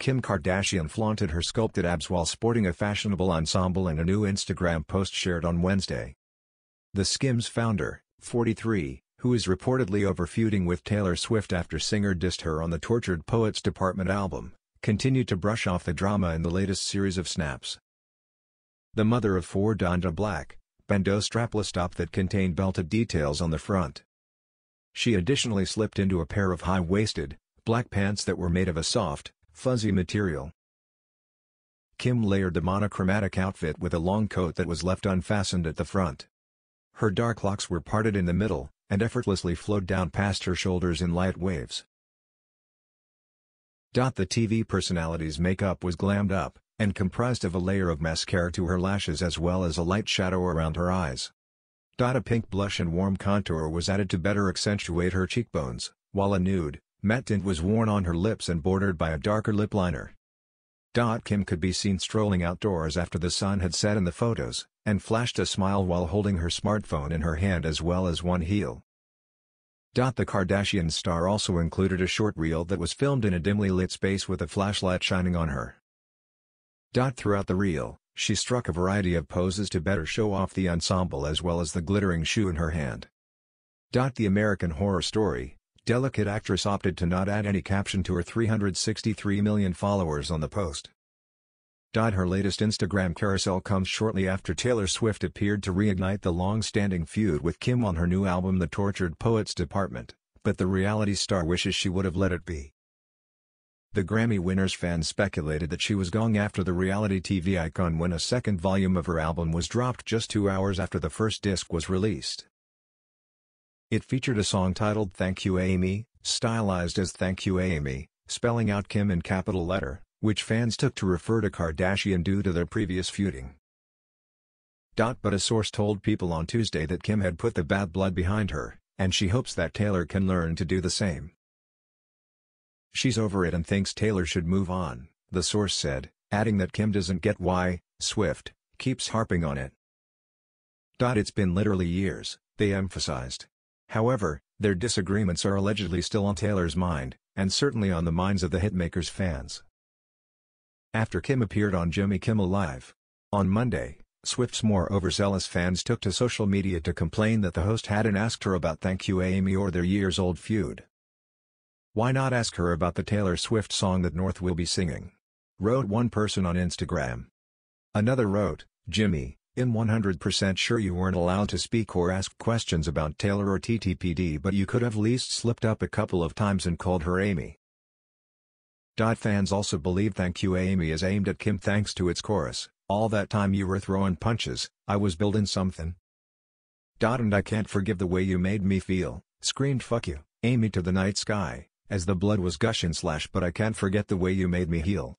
Kim Kardashian flaunted her sculpted abs while sporting a fashionable ensemble in a new Instagram post shared on Wednesday. The Skims founder, 43, who is reportedly over feuding with Taylor Swift after singer dissed her on the Tortured Poets Department album, continued to brush off the drama in the latest series of snaps. The mother of four donned a black, bandeau strapless top that contained belted details on the front. She additionally slipped into a pair of high-waisted, black pants that were made of a soft, fuzzy material. Kim layered the monochromatic outfit with a long coat that was left unfastened at the front. Her dark locks were parted in the middle, and effortlessly flowed down past her shoulders in light waves. The TV personality's makeup was glammed up, and comprised of a layer of mascara to her lashes as well as a light shadow around her eyes. A pink blush and warm contour was added to better accentuate her cheekbones, while a nude, matte tint was worn on her lips and bordered by a darker lip liner. Dot Kim could be seen strolling outdoors after the sun had set in the photos, and flashed a smile while holding her smartphone in her hand as well as one heel. Dot The Kardashian star also included a short reel that was filmed in a dimly lit space with a flashlight shining on her. Dot Throughout the reel, she struck a variety of poses to better show off the ensemble as well as the glittering shoe in her hand. Dot The American Horror Story, delicate actress opted to not add any caption to her 363 million followers on the post. Her latest Instagram carousel comes shortly after Taylor Swift appeared to reignite the long-standing feud with Kim on her new album The Tortured Poets Department, but the reality star wishes she would have let it be. The Grammy winner's fans speculated that she was going after the reality TV icon when a second volume of her album was dropped just two hours after the first disc was released. It featured a song titled Thank You Aimee, stylized as Thank You Aimee, spelling out Kim in capital letter which fans took to refer to Kardashian due to their previous feuding. But a source told People on Tuesday that Kim had put the bad blood behind her, and she hopes that Taylor can learn to do the same. She's over it and thinks Taylor should move on, the source said, adding that Kim doesn't get why, Swift, keeps harping on it. It's been literally years, they emphasized. However, their disagreements are allegedly still on Taylor's mind, and certainly on the minds of the hitmaker's fans after Kim appeared on Jimmy Kimmel Live. On Monday, Swift's more overzealous fans took to social media to complain that the host hadn't asked her about Thank You Aimee or their years-old feud. Why not ask her about the Taylor Swift song that North will be singing? Wrote one person on Instagram. Another wrote, Jimmy, in 100% sure you weren't allowed to speak or ask questions about Taylor or TTPD but you could have least slipped up a couple of times and called her Aimee. Fans also believe Thank You Aimee is aimed at Kim thanks to its chorus, All that time you were throwing punches, I was building something. And I can't forgive the way you made me feel, screamed fuck you, Aimee to the night sky, as the blood was gushing slash but I can't forget the way you made me heal.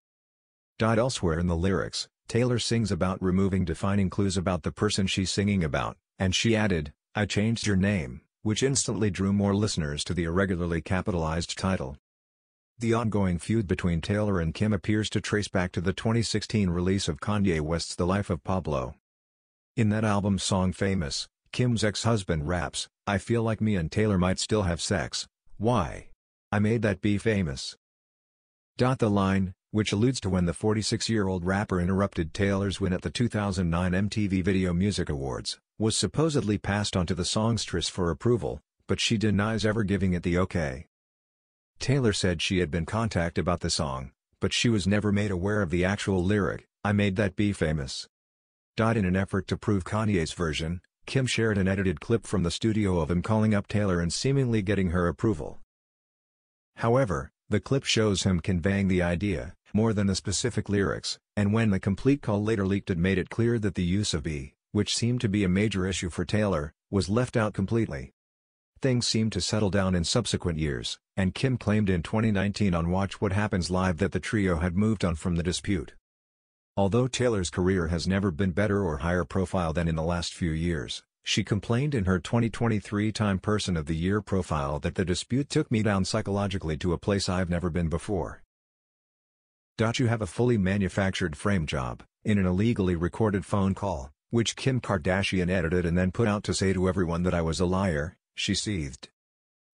Died Elsewhere in the lyrics, Taylor sings about removing defining clues about the person she's singing about, and she added, I changed your name, which instantly drew more listeners to the irregularly capitalized title. The ongoing feud between Taylor and Kim appears to trace back to the 2016 release of Kanye West's The Life of Pablo. In that album's song Famous, Kim's ex-husband raps, I feel like me and Taylor might still have sex, why? I made that be famous. Dot The line, which alludes to when the 46-year-old rapper interrupted Taylor's win at the 2009 MTV Video Music Awards, was supposedly passed on to the songstress for approval, but she denies ever giving it the okay. Taylor said she had been contacted about the song, but she was never made aware of the actual lyric, I made that be famous. In an effort to prove Kanye's version, Kim shared an edited clip from the studio of him calling up Taylor and seemingly getting her approval. However, the clip shows him conveying the idea, more than the specific lyrics, and when the complete call later leaked it made it clear that the use of be, which seemed to be a major issue for Taylor, was left out completely. Things seemed to settle down in subsequent years, and Kim claimed in 2019 on Watch What Happens Live that the trio had moved on from the dispute. Although Taylor's career has never been better or higher profile than in the last few years, she complained in her 2023 Time Person of the Year profile that the dispute took me down psychologically to a place I've never been before. Dot you have a fully manufactured frame job, in an illegally recorded phone call, which Kim Kardashian edited and then put out to say to everyone that I was a liar, she seethed.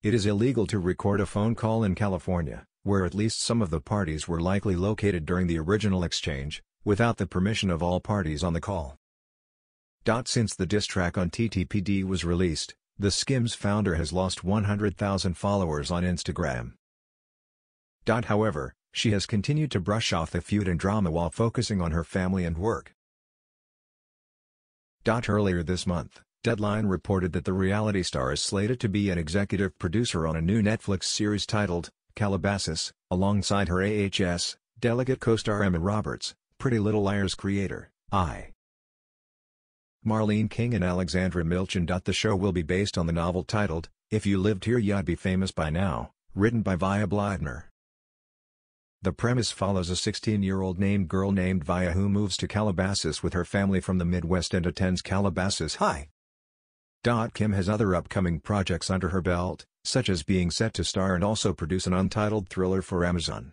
It is illegal to record a phone call in California, where at least some of the parties were likely located during the original exchange, without the permission of all parties on the call. Since the diss track on TTPD was released, the Skims founder has lost 100,000 followers on Instagram. However, she has continued to brush off the feud and drama while focusing on her family and work. Earlier this month, Deadline reported that the reality star is slated to be an executive producer on a new Netflix series titled, Calabasas, alongside her AHS, Delicate co-star Emma Roberts, Pretty Little Liars creator, I. Marlene King and Alexandra Milchan. The show will be based on the novel titled, If You Lived Here You'd Be Famous By Now, written by Via Bleidner. The premise follows a 16-year-old named girl named Via who moves to Calabasas with her family from the Midwest and attends Calabasas High. Kim has other upcoming projects under her belt, such as being set to star and also produce an untitled thriller for Amazon.